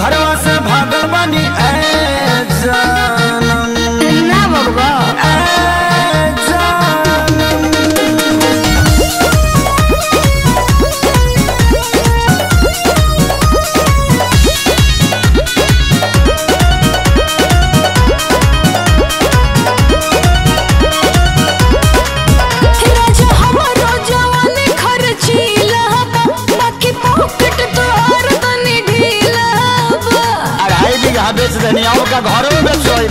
घरवा से भागल बेच देनी का घरों में सोई